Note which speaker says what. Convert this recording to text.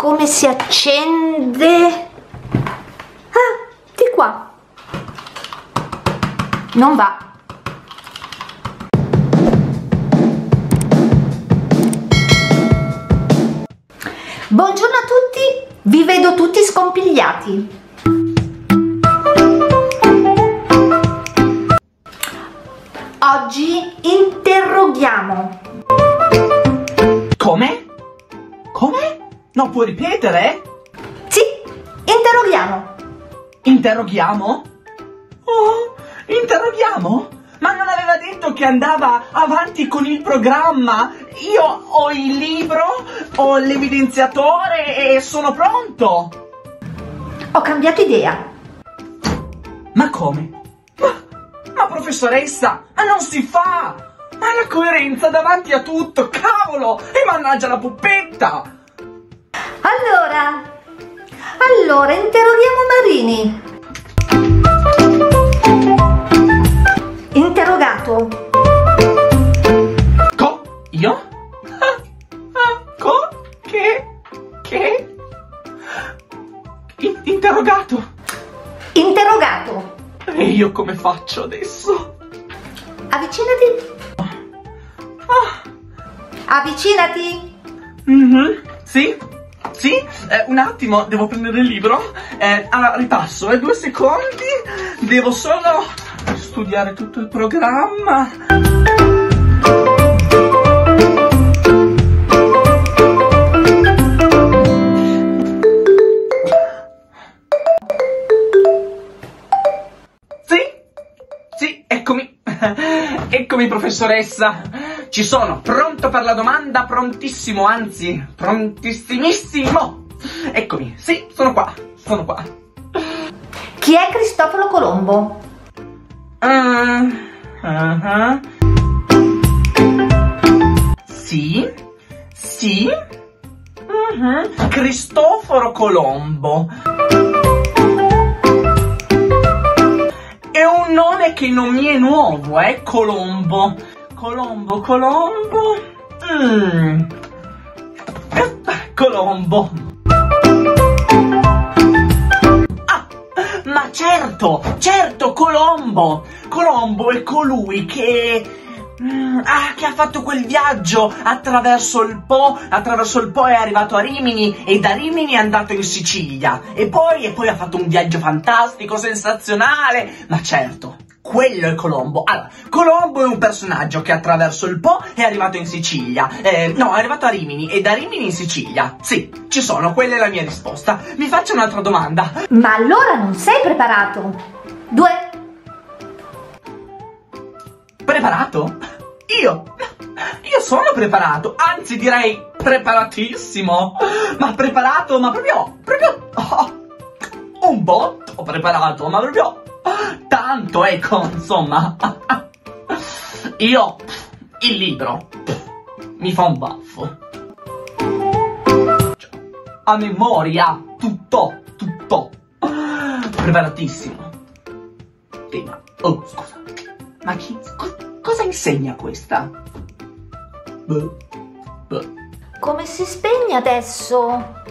Speaker 1: come si accende? Ah, di qua. Non va. Buongiorno a tutti, vi vedo tutti scompigliati. Oggi interroghiamo.
Speaker 2: Come? Non puoi ripetere?
Speaker 1: Sì, interroghiamo.
Speaker 2: Interroghiamo? Oh, interroghiamo? Ma non aveva detto che andava avanti con il programma? Io ho il libro, ho l'evidenziatore e sono pronto!
Speaker 1: Ho cambiato idea.
Speaker 2: Ma come? Ma, ma professoressa, ma non si fa! Ma la coerenza davanti a tutto, cavolo! E mannaggia la puppetta!
Speaker 1: Allora, allora interroghiamo Marini. Interrogato.
Speaker 2: Co? Io? Ah, ah, Co? Che? Che? In- interrogato!
Speaker 1: Interrogato.
Speaker 2: E io come faccio adesso?
Speaker 1: Avvicinati.
Speaker 2: Ah,
Speaker 1: Avvicinati.
Speaker 2: mhm, Sì? Sì? Eh, un attimo, devo prendere il libro. Eh, allora, ripasso, eh, due secondi. Devo solo studiare tutto il programma. Eccomi, professoressa. Ci sono, pronto per la domanda, prontissimo, anzi, prontissimissimo. Eccomi, sì, sono qua, sono qua.
Speaker 1: Chi è Cristoforo Colombo?
Speaker 2: Ah, ah, Sì, sì. Mhm. Cristoforo Colombo. È un nome che non mi è nuovo, eh, Colombo. Colombo, Colombo. Mm. Colombo. Ah, ma certo, certo, Colombo. Colombo è colui che... mm, Ah, che ha fatto quel viaggio attraverso il Po, attraverso il Po è arrivato a Rimini e da Rimini è andato in Sicilia. E poi, e poi ha fatto un viaggio fantastico, sensazionale. Ma certo, quello è Colombo. Allora, Colombo è un personaggio che attraverso il Po è arrivato in Sicilia. Eh, no, è arrivato a Rimini e da Rimini in Sicilia. Sì, ci sono, quella è la mia risposta. Mi faccio un'altra domanda.
Speaker 1: Ma allora non sei preparato. Due.
Speaker 2: Preparato? Io? Io sono preparato, anzi direi preparatissimo. Ma preparato, ma proprio, proprio oh, un botto preparato, ma proprio tanto, ecco, insomma. Io il libro mi fa un baffo. A memoria, tutto, tutto. Preparatissimo. Sì, ma, oh, scusa. Ma chi, co- cosa insegna questa? Boh, boh.
Speaker 1: Come si spegne adesso?